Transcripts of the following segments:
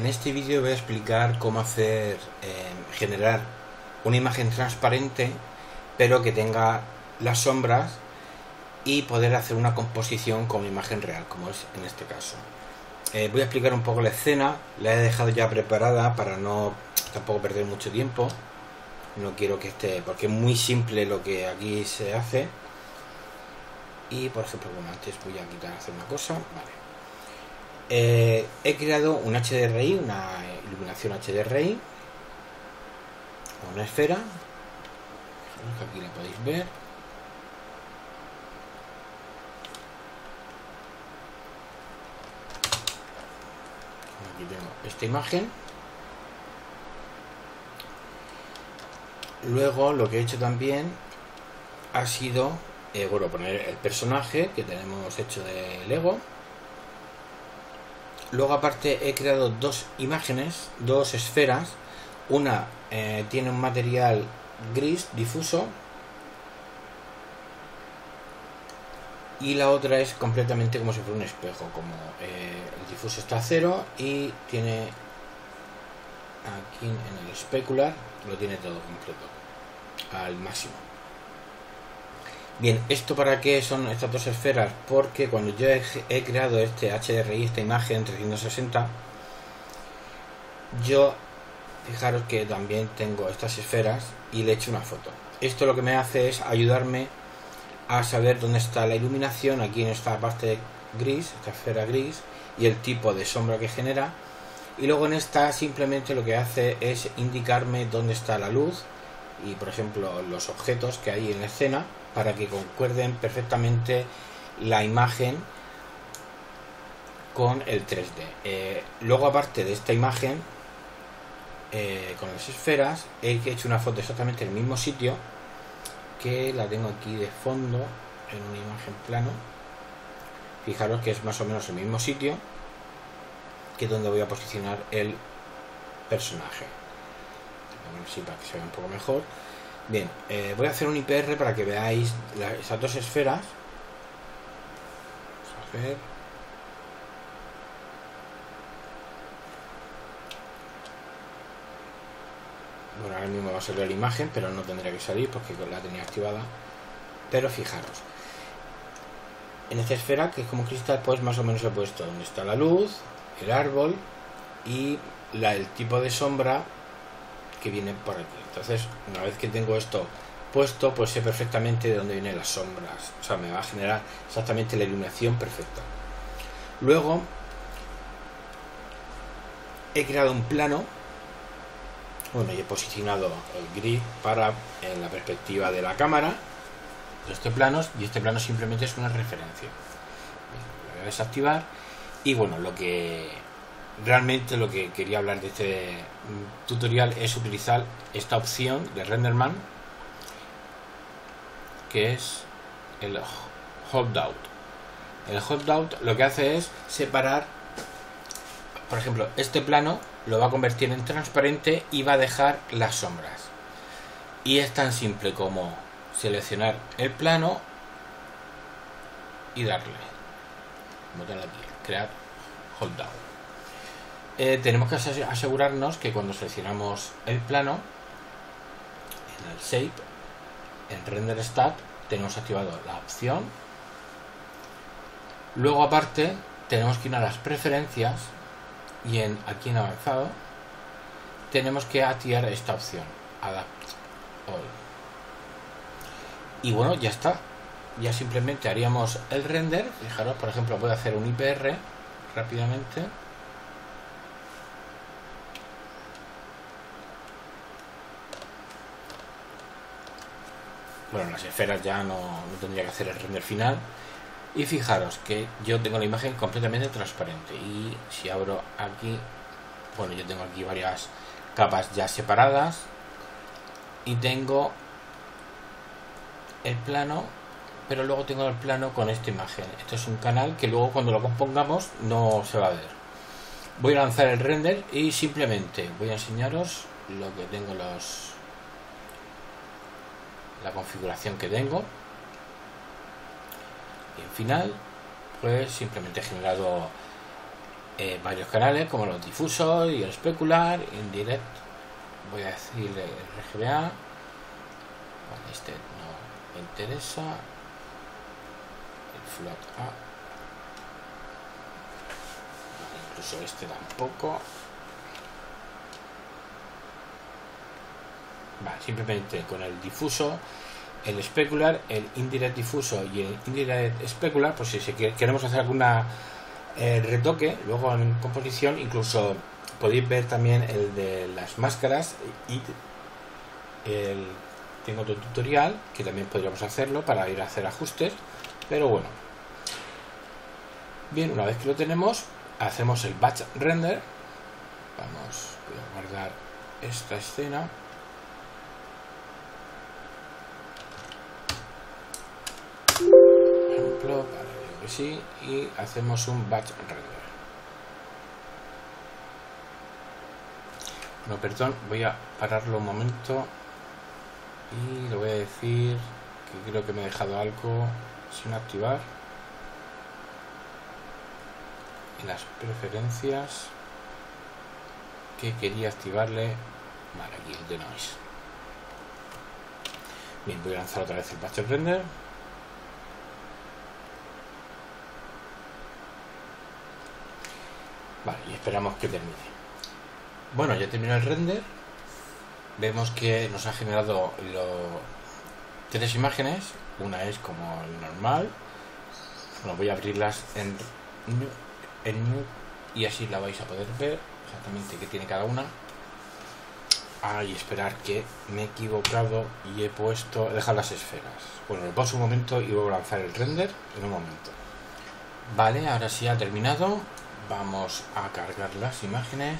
En este vídeo voy a explicar cómo hacer eh, generar una imagen transparente pero que tenga las sombras y poder hacer una composición con imagen real como es en este caso. Eh, voy a explicar un poco la escena, la he dejado ya preparada para no tampoco perder mucho tiempo. No quiero que esté, porque es muy simple lo que aquí se hace. Y por ejemplo, como antes voy a quitar hacer una cosa. Vale. Eh, he creado un HDRI, una iluminación HDRI, una esfera, aquí la podéis ver. Aquí tengo esta imagen. Luego lo que he hecho también ha sido, eh, bueno, poner el personaje que tenemos hecho de Lego Luego aparte he creado dos imágenes, dos esferas. Una eh, tiene un material gris difuso y la otra es completamente como si fuera un espejo, como eh, el difuso está a cero y tiene aquí en el especular lo tiene todo completo al máximo. Bien, ¿esto para qué son estas dos esferas? Porque cuando yo he, creado este HDRI, esta imagen 360, yo, fijaros que también tengo estas esferas y le he hecho una foto. Esto lo que me hace es ayudarme a saber dónde está la iluminación, aquí en esta parte gris, esta esfera gris, y el tipo de sombra que genera. Y luego en esta simplemente lo que hace es indicarme dónde está la luz y por ejemplo los objetos que hay en la escena para que concuerden perfectamente la imagen con el 3D. Eh, luego, aparte de esta imagen, eh, con las esferas, he hecho una foto exactamente en el mismo sitio, que la tengo aquí de fondo, en una imagen plano. Fijaros que es más o menos el mismo sitio, que donde voy a posicionar el personaje. Para que se vea un poco mejor. Bien, eh, voy a hacer un IPR para que veáis esas dos esferas. Vamos a ver. Bueno, ahora mismo va a salir la imagen, pero no tendría que salir porque la tenía activada. Pero fijaros. En esta esfera, que es como cristal, pues más o menos he puesto donde está la luz, el árbol y la, el tipo de sombra que viene por aquí. Entonces, una vez que tengo esto puesto, pues sé perfectamente de dónde vienen las sombras. O sea, me va a generar exactamente la iluminación perfecta. Luego, he creado un plano. Bueno, y he posicionado el grid para en la perspectiva de la cámara. De este plano, y este plano simplemente es una referencia. Lo voy a desactivar. Y bueno, lo que realmente lo que quería hablar de este tutorial es utilizar esta opción de Renderman que es el holdout. El holdout lo que hace es separar, por ejemplo, este plano lo va a convertir en transparente y va a dejar las sombras. Y es tan simple como seleccionar el plano y darle. Botón aquí, crear holdout. Eh, tenemos que asegurarnos que cuando seleccionamos el plano, en el Shape, en Render Stat, tenemos activado la opción. Luego aparte, tenemos que ir a las preferencias y en aquí en avanzado, tenemos que activar esta opción, Adapt All. Y bueno, ya está. Ya simplemente haríamos el render. Fijaros, por ejemplo, voy a hacer un IPR rápidamente. Bueno, las esferas ya no, tendría que hacer el render final. Y fijaros que yo tengo la imagen completamente transparente. Y si abro aquí, bueno, yo tengo aquí varias capas ya separadas. Y tengo el plano, pero luego tengo el plano con esta imagen. Esto es un canal que luego cuando lo compongamos no se va a ver. Voy a lanzar el render y simplemente voy a enseñaros lo que tengo los la configuración que tengo. Y en final pues simplemente he generado eh, varios canales como los difusos y el especular, indirect, voy a decirle el RGBA, este no me interesa, el float A, incluso este tampoco, simplemente con el difuso el especular, el indirect difuso y el indirect especular, pues si queremos hacer alguna eh, retoque, luego en composición, incluso podéis ver también el de las máscaras y el, tengo otro tutorial que también podríamos hacerlo para ir a hacer ajustes, pero bueno. Bien, una vez que lo tenemos, hacemos el batch render. Vamos, a guardar esta escena. Y hacemos un batch render no perdón voy a pararlo un momento y le voy a decir que creo que me he dejado algo sin activar. En las preferencias que quería activarle vale aquí el de noise bien voy a lanzar otra vez el batch render Vale, y esperamos que termine. Bueno, ya terminó el render. Vemos que nos ha generado tres imágenes. Una es como normal. Bueno, voy a abrirlas en, en y así la vais a poder ver exactamente qué tiene cada una. Ah, y esperar que me he equivocado y he puesto, he dejado las esferas. Bueno, me paso un momento y voy a lanzar el render en un momento. Vale, ahora sí ha terminado vamos a cargar las imágenes.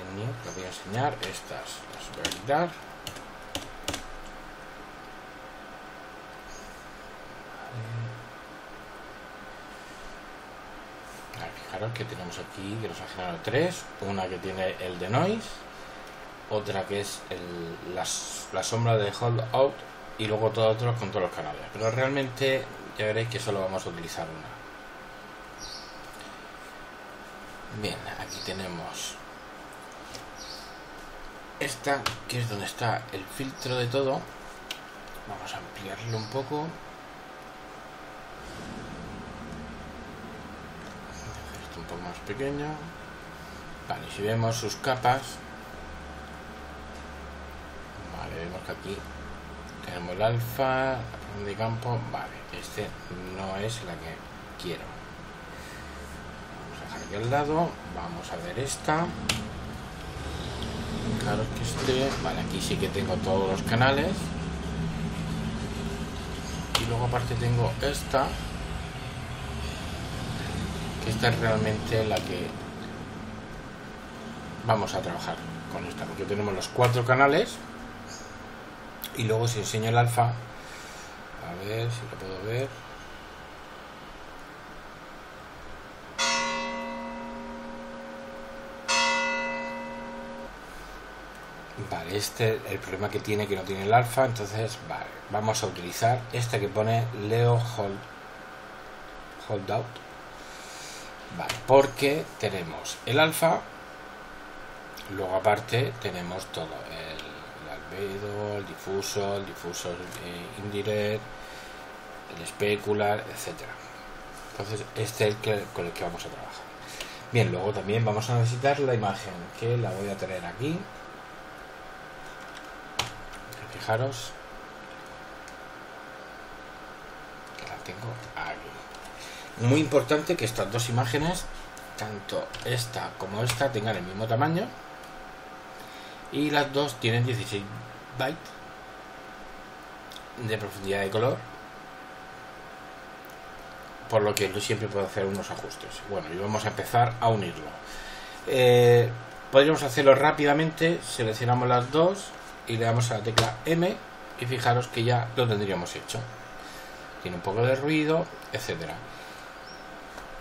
En New, voy a enseñar. Estas las voy a quitar. Fijaros que tenemos aquí que nos ha generado tres. Una que tiene el de noise. Otra que es la sombra de hold out y luego todos otros con todos los canales. Pero realmente ya veréis que solo vamos a utilizar una Bien, aquí tenemos esta, que es donde está el filtro de todo. Vamos a ampliarlo un poco. Esto un poco más pequeño. Vale, si vemos sus capas, vemos que aquí tenemos el alfa, de campo, vale, este no es la que quiero aquí al lado. Vamos a ver esta. Claro que esté vale aquí sí que tengo todos los canales. Y luego aparte tengo esta que esta es realmente la que vamos a trabajar con esta porque tenemos los cuatro canales. Y luego si enseño el alfa a ver si lo puedo ver Vale, este el problema que tiene que no tiene el alfa, entonces vale, vamos a utilizar esta que pone Leo Hold, hold Out. Vale, porque tenemos el alfa, luego aparte tenemos todo, el, albedo, el difuso, el difuso eh, indirect, el especular, etcétera. Entonces este es el que, con el que vamos a trabajar. Bien, luego también vamos a necesitar la imagen, que la voy a tener aquí fijaros. Que la tengo aquí. Muy importante que estas dos imágenes tanto esta como esta tengan el mismo tamaño. Y las dos tienen 16 bytes de profundidad de color. Por lo que yo siempre puedo hacer unos ajustes. Bueno y vamos a empezar a unirlo. Eh, podríamos hacerlo rápidamente. Seleccionamos las dos y le damos a la tecla M y fijaros que ya lo tendríamos hecho. Tiene un poco de ruido, etcétera.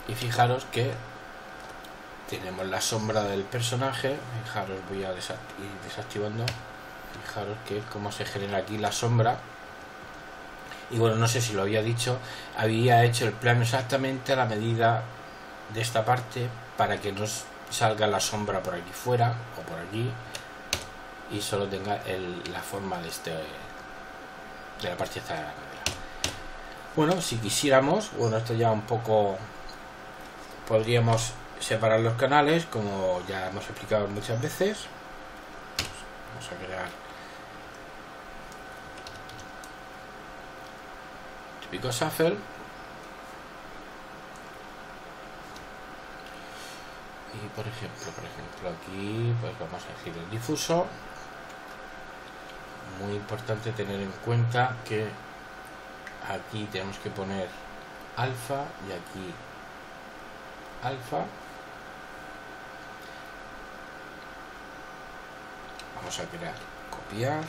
Y fijaros que tenemos la sombra del personaje. Fijaros, voy a ir desactivando. Fijaros que como se genera aquí la sombra. Y bueno, no sé si lo había dicho, había hecho el plano exactamente a la medida de esta parte para que nos salga la sombra por aquí fuera o por aquí y solo tenga la forma de este de la parte de la bueno si quisiéramos bueno esto ya un poco podríamos separar los canales como ya hemos explicado muchas veces. Vamos a crear típico shuffle. Y por ejemplo por ejemplo aquí pues vamos a decir el difuso muy importante tener en cuenta que aquí tenemos que poner alfa y aquí alfa. Vamos a crear copiar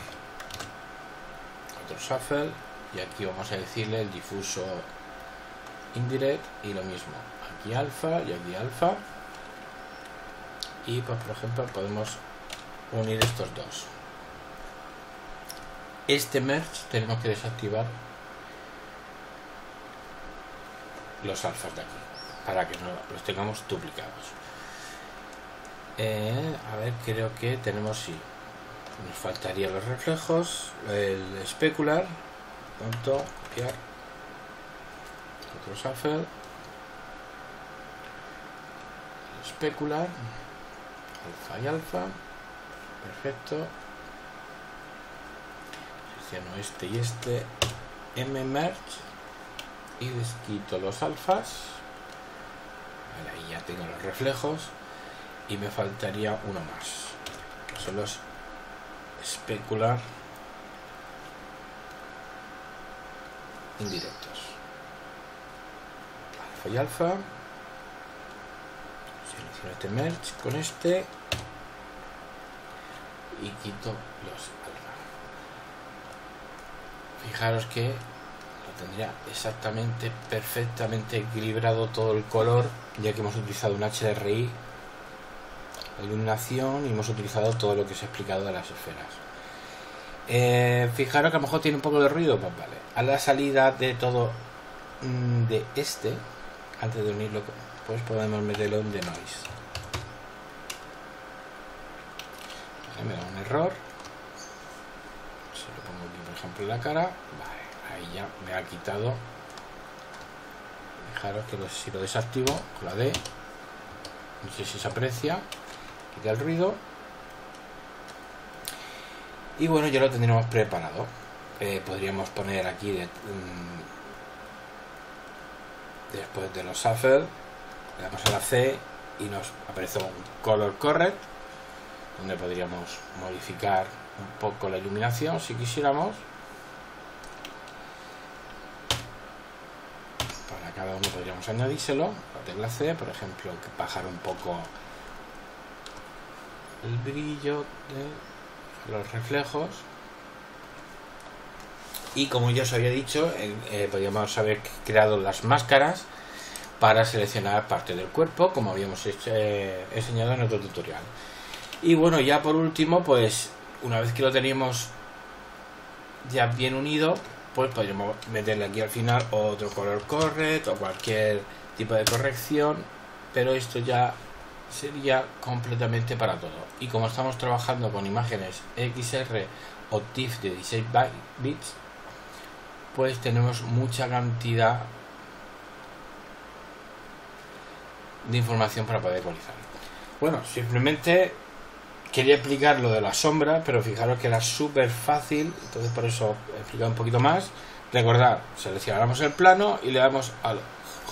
otro shuffle y aquí vamos a decirle el difuso indirect y lo mismo aquí alfa y aquí alfa. Y pues por ejemplo podemos unir estos dos este merge tenemos que desactivar los alfas de aquí para que no los tengamos duplicados. Eh, a ver creo que tenemos sí nos faltaría los reflejos el especular punto copiar otro shuffle especular alfa y alfa perfecto selecciono este y este m merge y desquito los alfas. Ahí ya tengo los reflejos. Y me faltaría uno más son los especular indirectos. Alfa y alfa. Selecciono este merge con este. Y quito los fijaros que lo tendría exactamente perfectamente equilibrado todo el color ya que hemos utilizado un HDRI iluminación y hemos utilizado todo lo que os he explicado de las esferas. Eh, fijaros que a lo mejor tiene un poco de ruido pues vale. A la salida de todo mm, de este antes de unirlo pues podemos meterlo en de noise me da un error se lo pongo aquí por ejemplo la cara ahí ya me ha quitado. Fijaros que si lo desactivo con la D no sé si se aprecia quita el ruido. Y bueno ya lo tendríamos preparado. Eh, podríamos poner aquí de, mm, después de los shuffle le damos a la C y nos aparece un color correct donde podríamos modificar un poco la iluminación si quisiéramos. Para cada uno podríamos añadírselo la tecla C por ejemplo que bajar un poco el brillo de los reflejos. Y como ya os había dicho eh, podríamos haber creado las máscaras para seleccionar parte del cuerpo como habíamos eh, enseñado en otro tutorial. Y bueno, ya por último, pues una vez que lo teníamos ya bien unido, pues podríamos meterle aquí al final otro color correct o cualquier tipo de corrección, pero esto ya sería completamente para todo. Y como estamos trabajando con imágenes XR o TIFF de 16 bits, pues tenemos mucha cantidad de información para poder ecualizar. Bueno, simplemente quería explicar lo de la sombra, pero fijaros que era súper fácil, entonces por eso he explicado un poquito más. Recordad, seleccionamos el plano y le damos al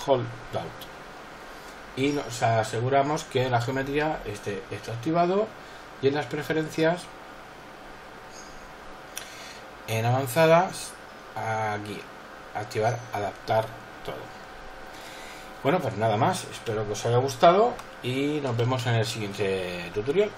Hold Out. Y nos aseguramos que la geometría esté esto activado y en las preferencias, en avanzadas, aquí, activar, adaptar todo. Bueno, pues nada más, espero que os haya gustado y nos vemos en el siguiente tutorial.